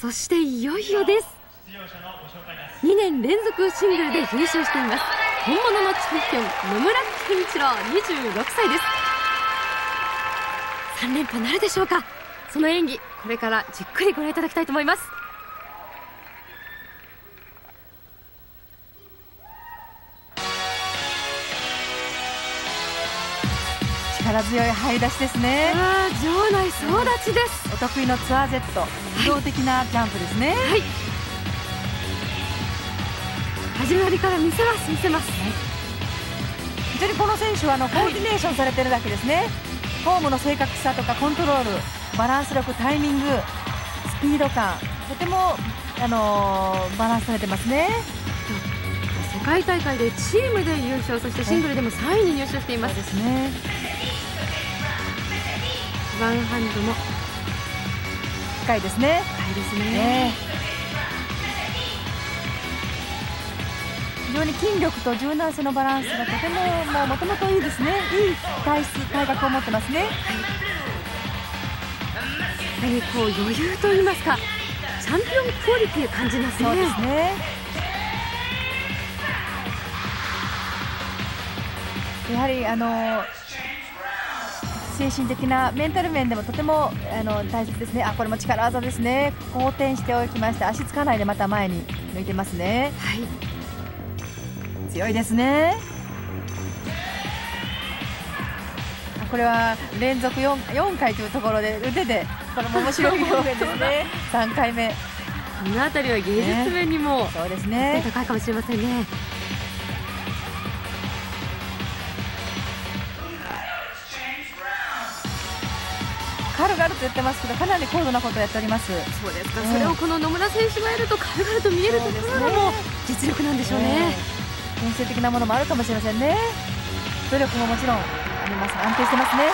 そしていよいよです。2年連続シングルで優勝しています。本物のチャンピオン野村健一郎26歳です。3連覇なるでしょうか。その演技これからじっくりご覧いただきたいと思います。力強い入り出しですね。あ場内総立ちです。お得意のツアー Z 移動的なジャンプですね。はい。始まりから見せます見せます、はい、非常にこの選手はあのコーディネーションされてるだけですね、はい、フォームの正確さとかコントロールバランス力タイミングスピード感とてもあのー、バランスされてますね。世界大会でチームで優勝そしてシングルでも3位に入賞しています、ですねワンハンドも深いですね。深いですね、ね、非常に筋力と柔軟性のバランスがとてももともといいですね。いい体質体格を持ってますね、はい、何こう余裕と言いますかチャンピオンクオリティを感じますね。そうですね。やはりあの精神的なメンタル面でもとてもあの大切ですね、あこれも力技ですね、好転しておきました、足つかないでまた前に抜いてますね、はい、強いですね。これは連続 4, 4回というところで腕でこれも面白い表現ですね。3回目。この辺りは芸術面にも、ね、そうですね。高いかもしれませんね軽々と言ってますけどかなり高度なことをやっております。そうですか、それをこの野村選手がやると軽々と見えるところも実力なんでしょうね。天性的なものもあるかもしれませんね。努力ももちろんあります。安定してますね